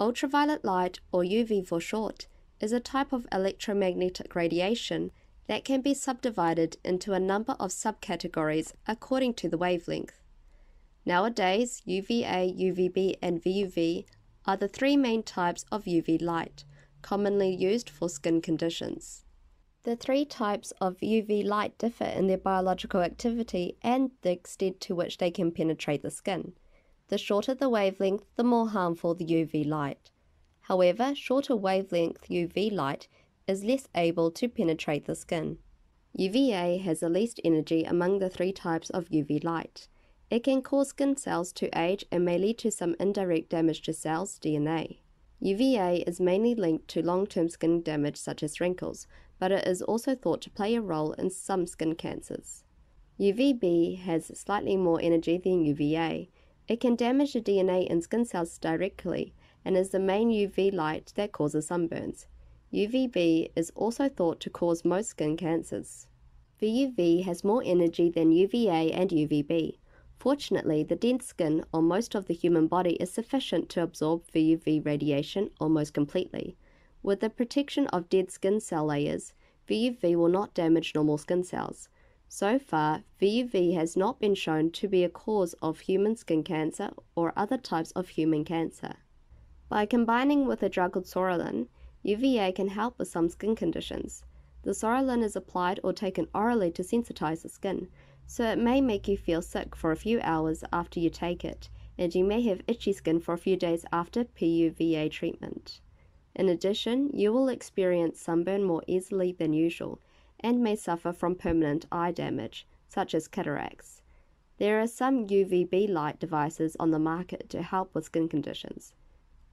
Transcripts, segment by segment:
Ultraviolet light, or UV for short, is a type of electromagnetic radiation that can be subdivided into a number of subcategories according to the wavelength. Nowadays, UVA, UVB, and VUV are the three main types of UV light, commonly used for skin conditions. The three types of UV light differ in their biological activity and the extent to which they can penetrate the skin. The shorter the wavelength, the more harmful the UV light. However, shorter wavelength UV light is less able to penetrate the skin. UVA has the least energy among the three types of UV light. It can cause skin cells to age and may lead to some indirect damage to cells' DNA. UVA is mainly linked to long term skin damage such as wrinkles, but it is also thought to play a role in some skin cancers. UVB has slightly more energy than UVA. It can damage the DNA in skin cells directly and is the main UV light that causes sunburns. UVB is also thought to cause most skin cancers. VUV has more energy than UVA and UVB. Fortunately, the dense skin on most of the human body is sufficient to absorb VUV radiation almost completely. With the protection of dead skin cell layers, VUV will not damage normal skin cells. So far, VUV has not been shown to be a cause of human skin cancer or other types of human cancer. By combining with a drug called psoralen, UVA can help with some skin conditions. The psoralen is applied or taken orally to sensitize the skin, so it may make you feel sick for a few hours after you take it, and you may have itchy skin for a few days after PUVA treatment. In addition, you will experience sunburn more easily than usual and may suffer from permanent eye damage, such as cataracts. There are some UVB light devices on the market to help with skin conditions.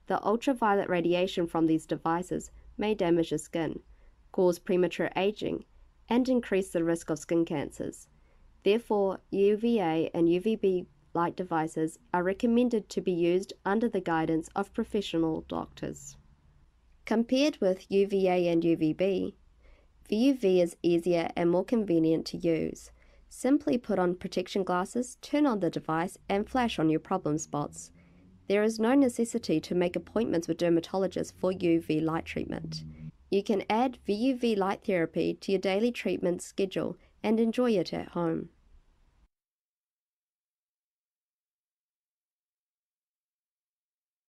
The ultraviolet radiation from these devices may damage the skin, cause premature aging, and increase the risk of skin cancers. Therefore, UVA and UVB light devices are recommended to be used under the guidance of professional doctors. Compared with UVA and UVB, VUV is easier and more convenient to use. Simply put on protection glasses, turn on the device, and flash on your problem spots. There is no necessity to make appointments with dermatologists for UV light treatment. You can add VUV light therapy to your daily treatment schedule and enjoy it at home.